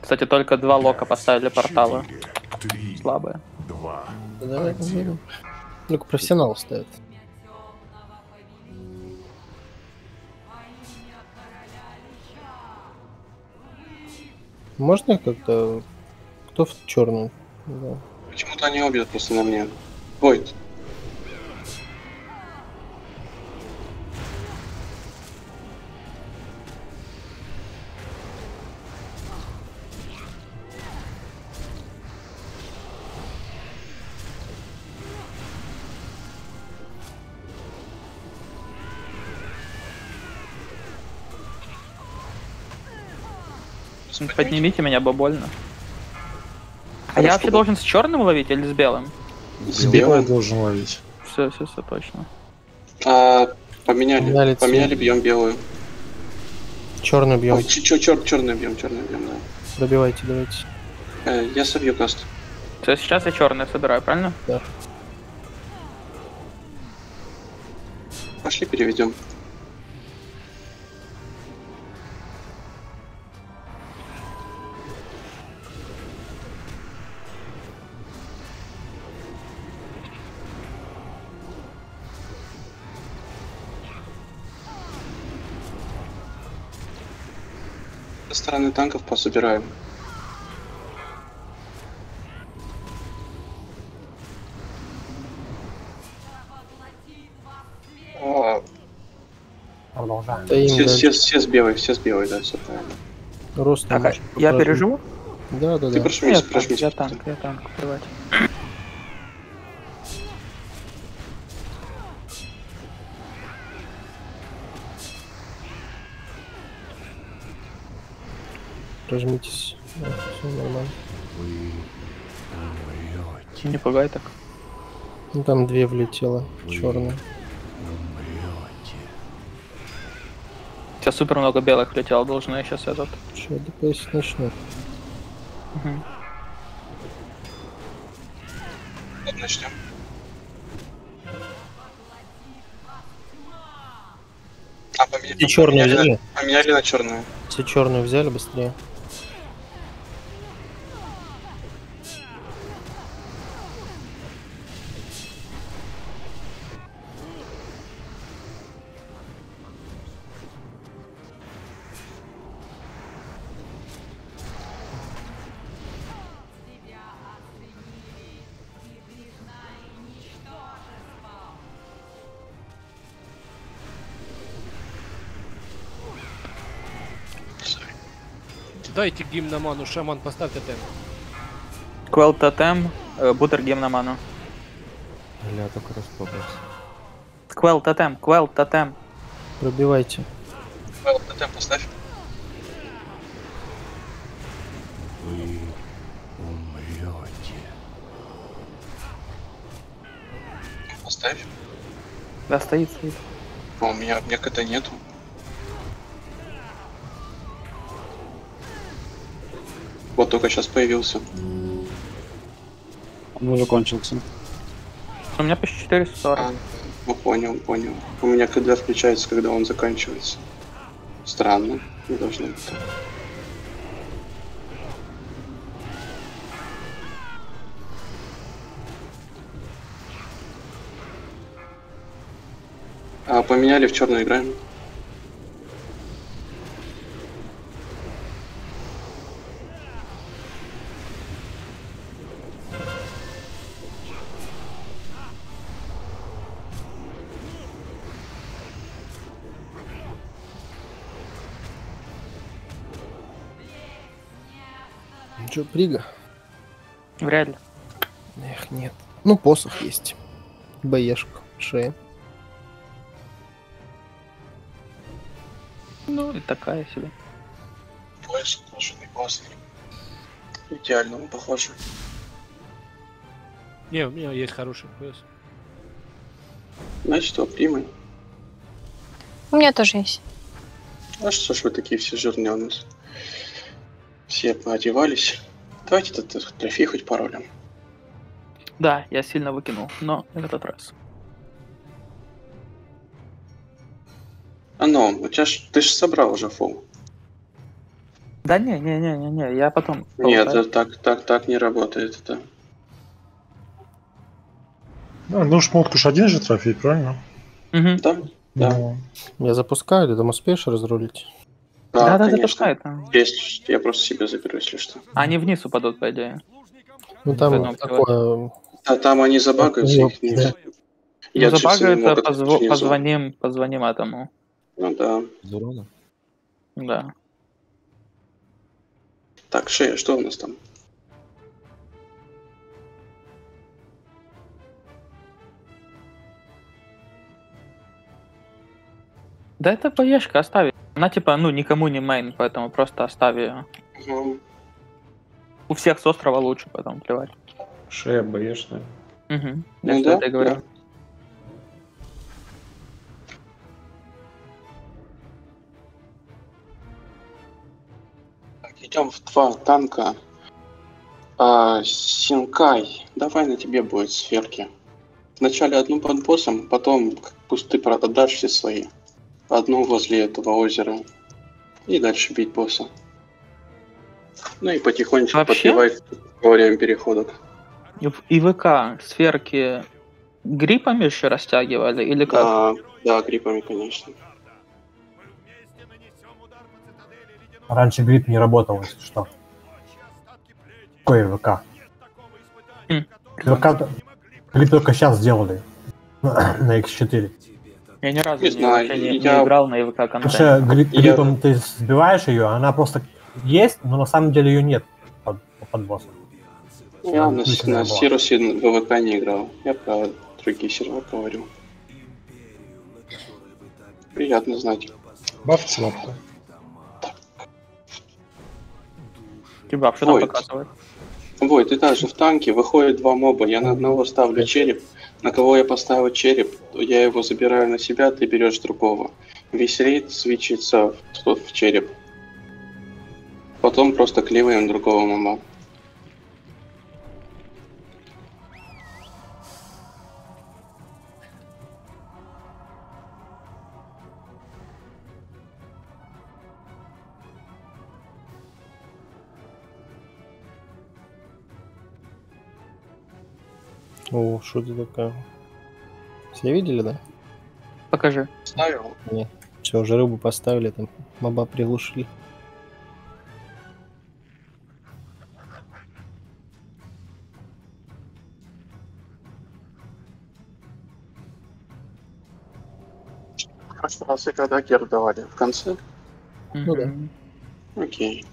Кстати, только два лока поставили порталы. Слабые. Да, давай, давай. Ну-ка, профессионал ставит. Можно как-то... Кто в черную? Да. Почему-то они обе просто на мне. Ой. Поднимите меня, бабольно. больно. А я вообще должен с черным ловить или с белым? С белым. должен ловить. Все, все, все, точно. А, поменяли, Поменяли поменяли, бьем белую. Черный бьем. Ой, чё, чё, черный бьем, черный бьем, да. Добивайте, давайте. Э, я собью каст. Все, сейчас я черный собираю, правильно? Да. Пошли переведем. Стороны танков пособираем. А, Продолжаем. Все, все, все с белой, все с белой, да, все правильно. Рост Так, а я переживу? Да, да, Ты да. прожмись, Нет, прожмись. я танк, я танк, плевать. Прожмитесь. все нормально. Не пугай так. Ну там две влетело. Черные. Сейчас супер много белых летело, должен я сейчас этот. Че, ДПС начнет. Вот начнем. А, поменяли, взяли? на, поменяли на черную. Все черные взяли быстрее. Дайте гимн на ману, шаман, поставьте темп. Квел тотем, э, бутер гем на ману. Бля, только распробовался. Квел тотем, квел тотем. Пробивайте. Павел, тотем поставь. Поставь. Да, стоит, стоит. А у меня, у меня КТ нету. Вот только сейчас появился. Он уже кончился. У меня почти 440. А, ну понял, понял. У меня КД включается, когда он заканчивается. Странно, не должно быть. А, поменяли в черную играем. Прига? Вряд ли. Эх, нет. Ну, посох есть. Боешка. Шея. Ну, и такая себе. Пояс кожаный классный. Идеально он похож. Не, у меня есть хороший пояс. Значит, что, примы. У меня тоже есть. А что ж вы такие все жирные у нас? Все поодевались. Давайте этот трофей хоть паролем. Да, я сильно выкинул, но в этот раз. А ну, у тебя ж, ты же собрал уже фол. Да не, не, не, не, не, я потом. Нет, это так, так, так не работает это. Ну, ну шмотку ж один же трофей, правильно? Мгм. Да? Да. Ну, Я запускаю, ты там успеешь разрулить? Да, да, конечно. запускай там. Есть, я просто себе заберу, если что. Они вниз упадут, по идее. Ну там такое... А там они забагаются, их не... Да. Я ну, открыть внизу. позвоним, позвоним этому. Ну да. Из урона? Да. Так, шея, что у нас там? Да это поешка, оставь. Она типа, ну, никому не мейн, поэтому просто оставь ее. Мгм. У всех с острова лучше, поэтому плевать. Шея боешная. Угу. Я Ну что да, это и говорю. да. Идем в два танка. А, Синкай, давай на тебе будет сферки. Вначале одну под боссом, потом пусть ты продашь все свои. Одну возле этого озера. И дальше бить босса. Ну и потихонечку Вообще? подбивай во время перехода. И в ИВК сферки гриппами еще растягивали или как? Да, да, гриппами, конечно. Раньше грипп не работал, если что. Какой РВК? Хм. РВК грипп только сейчас сделали. На X4. Я ни разу Не не, знаю, не, не я- играл на ИВК Потому контенте. что гри- Я- гриппом ты сбиваешь ее, она просто есть, но на самом деле ее нет под, под боссом. Я на, на. Сирусе в ВВК не играл. Я про другие сервера говорю. Приятно знать. Баф слабко. Тебя что там Ой. показывает? Ой, ты также в танке, выходит два моба, я на одного ставлю череп, на кого я поставил череп, я его забираю на себя, ты берешь другого. Весь рейд свечится в, тот в череп. Потом просто клеиваем другого моба. О, что это такое? Все видели, да? Покажи. Ставил? Нет. Все, уже рыбу поставили, там моба приглушили. И когда гер давали? В конце? Ну да. Окей.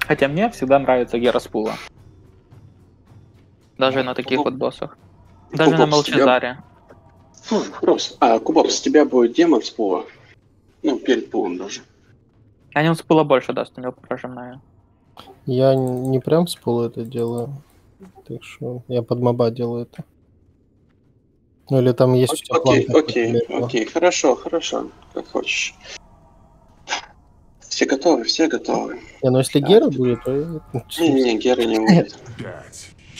Хотя мне всегда нравится Гера с пула. Даже на таких Ну, вот боссах. Даже на Кубок с тебя- Молчазаре. Фу, Рос, а, Кубок, с тебя будет демон с пула. Ну, перед пулом даже. Они он с пула больше даст, у него прожимная. Я не прям с пола это делаю. Так что я под моба делаю это. Ну или там есть у тебя план Окей, окей, окей, хорошо, хорошо, как хочешь. Все готовы, все готовы. Не, ну если Гера будет, то... я- ну, Геры не будет. Пять,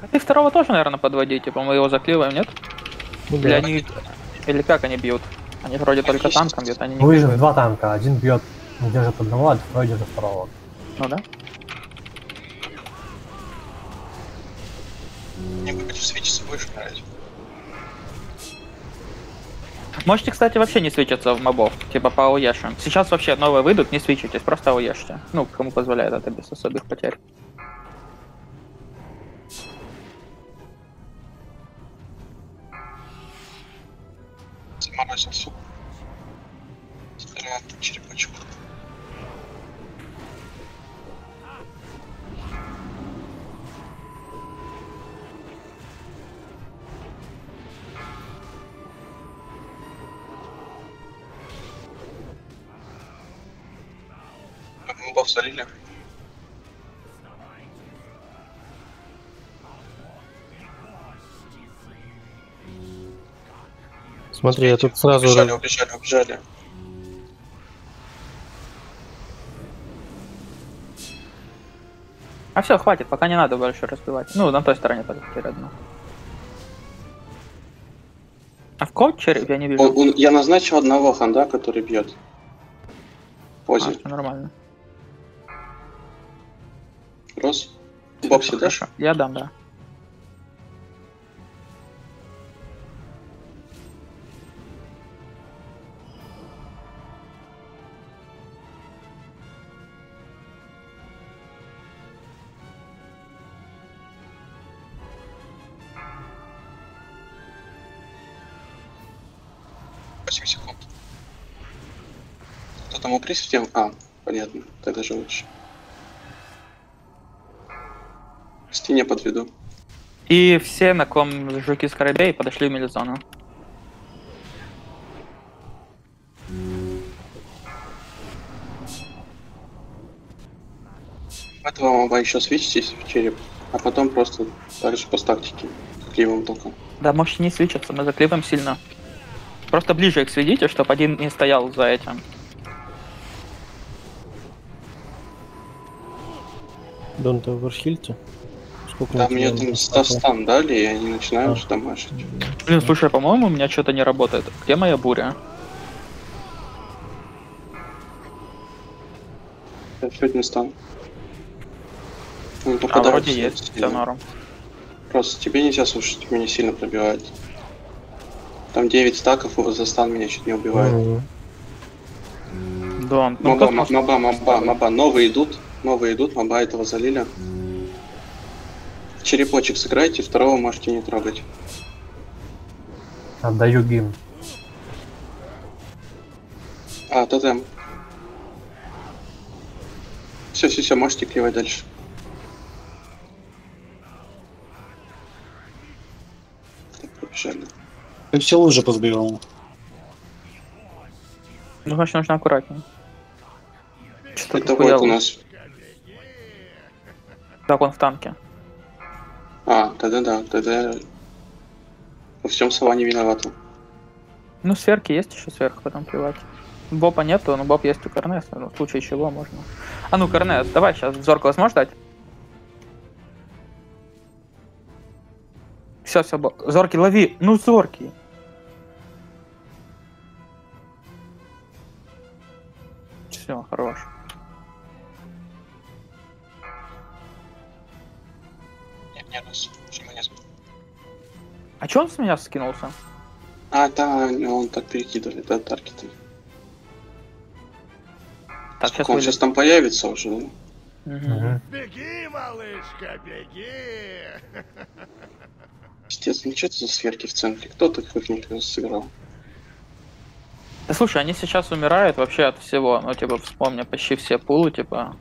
Так а ты второго тоже, наверное, подводи, типа мы его заклеиваем, нет? Ну Или да. они... Или как они бьют? Они вроде только танком бьют, они не видишь, бьют. два танка. Один бьет, держит одного, а второй держит второго. Ну да. Не будешь свечиться, будешь играть. Можете, кстати, вообще не свечиться в мобов, типа по АОЕшам. Сейчас вообще новые выйдут, не свечитесь, просто АОЕшьте. Ну, кому позволяет это без особых потерь. Смотри, я тут сразу... Убежали, убежали, убежали. А все, хватит, пока не надо больше разбивать. Ну, на той стороне только теперь одно. А в ком череп я не вижу. Он- он- я назначил одного ханда, который бьет. А, Позе. всё нормально. Рос. Бокси дашь? Я дам, да. 8 секунд. Кто там упри систем? А, понятно. Тогда же лучше. К стене подведу. И все, на ком жуки скоробей, подошли в мелизону. Этого моба еще свечитесь в череп, а потом просто так же по тактике, как вам только. Да, можете не свечиться, мы закливаем сильно. Просто ближе их сведите, чтобы один не стоял за этим. Дон, ты в Архильте? Сколько Да, мне там стан дали, и они начинают А. уже домашить. Блин, слушай, по-моему, у меня что-то не работает. Где моя буря? Еще один стан. Он А, попадает вроде есть, все норм. Просто тебе нельзя слушать, меня сильно пробивает. Там 9 стаков, за стан меня чуть не убивает. Мгм. Дон, ну Моба, сможет- моба, моба, моба. Новые идут. Новые идут, моба этого залили. Черепочек сыграйте, второго можете не трогать. Отдаю гимн. А, тотем. Все, все, все, можете клевать дальше. Ты все лужи позбивал. Ну, значит, нужно аккуратнее. Что-то Это вот у нас. Так, он в танке. А, тогда да, тогда во всем сова не виновата. Ну, сверки есть еще сверху, потом плевать. Боба нету, но Боб есть у Корнеса, ну, в случае чего можно. А ну, Корнес, давай сейчас, Зорка сможешь дать? Все, все, Боб. Зорки, лови! Ну, Зорки! Хорош. Нет, нет, шаманизм. А че он с меня скинулся? А, да, он так перекидывали, да, таргеты. Так, Сколько сейчас он сейчас там появится уже, да? Мгм. Беги, малышка, беги! Пиздец, ну что это за сверки в центре? Кто так их сыграл? Да слушай, они сейчас умирают вообще от всего. Ну, типа, вспомни, почти все пулы, типа.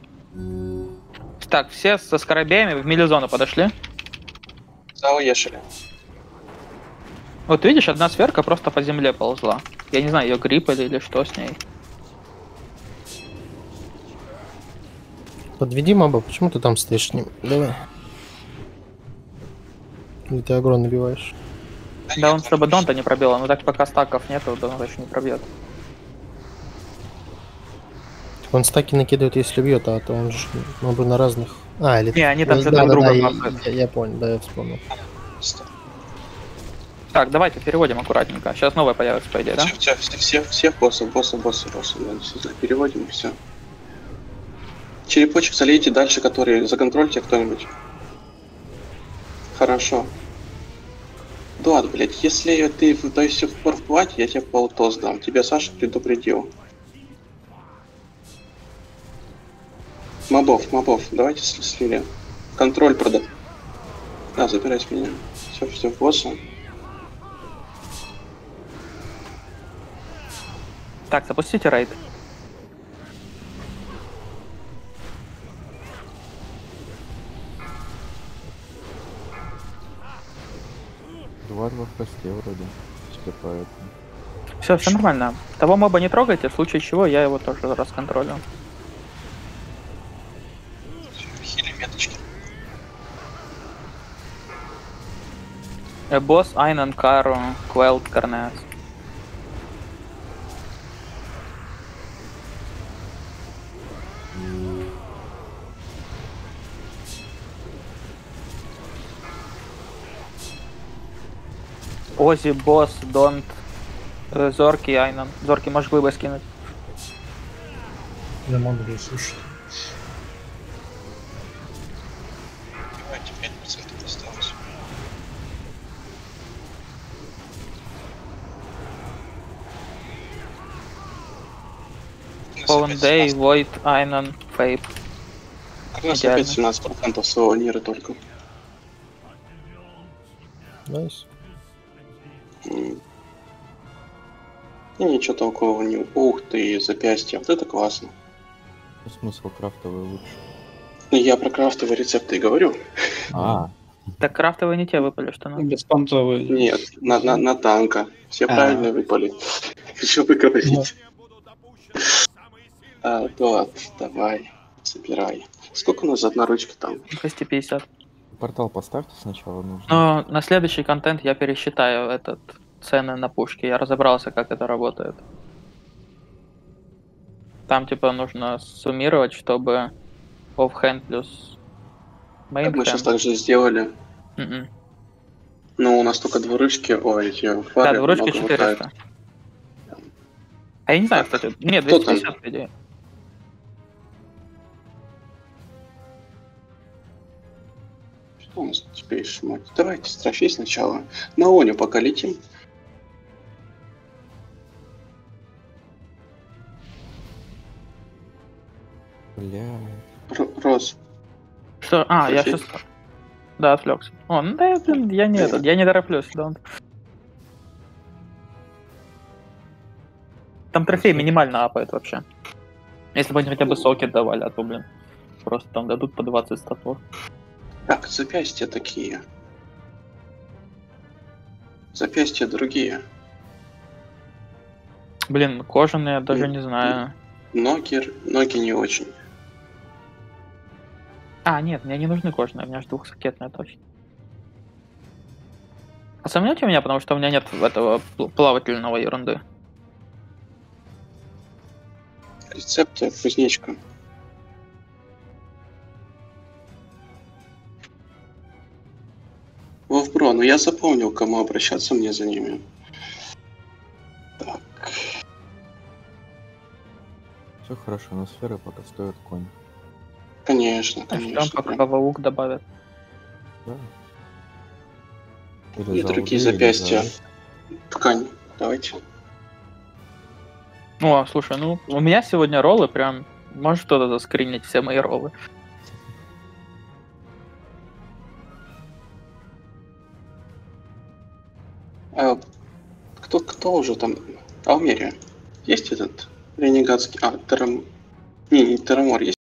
Так, все со скоробеями в милизону подошли. Зауешили. Вот видишь, одна сверка просто по земле ползла. Я не знаю, ее гриппали или что с ней. Подведи маба, почему ты там стоишь с ним? Давай. Или ты агро набиваешь? Да он чтобы Донта не пробил, но так пока стаков нету, Дон точно не пробьет. Он стаки накидывает, если бьет, а то он же мобы на разных. А, или... Не, они там же да, друг да, друга да, я, понял, да, я вспомнил. Так, давайте переводим аккуратненько. Сейчас новая появится, по идее, да? Всех, всех, всех, всех боссов, боссов, боссов, боссов. Да, переводим и все. Черепочек залейте дальше, который законтрольте кто-нибудь. Хорошо. Дуат, блядь, если ты в- до сих пор в платье, я тебе полтос дам. Тебя Саша предупредил. Мобов, мобов, давайте сли- слили. Контроль прода. Да, забирай с меня. Все, все, босса. Так, запустите рейд. Два в хосте вроде. Все, все нормально. Того моба не трогайте, в случае чего я его тоже расконтролю. Э, Босс, Айнан, Кару, Квелт, Корнес. Ози, Босс, Донт, э, Зорки, Айнан. Зорки, можешь глыбой скинуть. Я могу слушать. Дэй, Войд, Айнан, Фейп. Как у нас опять 17% своего мира только. Найс. М. И ничего толкового не... Ух ты, запястье. Вот это классно. Ну, Смысл крафтовый лучше. Ну, Я про крафтовые рецепты и говорю. А, Так крафтовые не те выпали, что надо. Беспонтовый. Нет, на, на, на танка. Все А. правильно выпали. Что вы говорите? А, Влад, давай, собирай. Сколько у нас одноручки там? 250. портал поставьте сначала нужно. Но на следующий контент я пересчитаю этот цены на пушки. Я разобрался, как это работает. Там типа нужно суммировать, чтобы оффхенд плюс Как мы сейчас так же сделали. Мгм. Ну, у нас только двуручки, ой, эти Да, фары двуручки много 400. хватает. А я не знаю, кстати. Нет, Кто там? 250 по идее. Нас теперь шмать? Давайте трофей сначала. На Оню пока летим. Бля. Р- Рос, Что? А, я Трофей? сейчас... Да, отвлекся. О, ну да, я, блин, я не этот, я не тороплюсь, да. Там трофей минимально апает вообще. Если бы они хотя бы сокет давали, а то, блин, просто там дадут по 20 статур. Так, запястья такие. Запястья другие. Блин, кожаные, даже не знаю. Ноги, ноги не очень. А, нет, мне не нужны кожаные, у меня же двухсокетная точно. А сомнете меня, потому что у меня нет этого пл- плавательного ерунды. Рецепты кузнечка. Вовбро, ну я запомнил, к кому обращаться мне за ними. Так, Все хорошо, но сферы пока стоят конь. конечно, А конечно. Ждем, пока лук добавят. Да. Или И другие или запястья. за- Ткань, давайте. О, слушай, ну, у меня сегодня роллы прям... Можешь кто-то заскринить все мои роллы? А кто, кто уже там? Алмерия. Есть этот ренегатский... А, Терам... Не, не Терамор, есть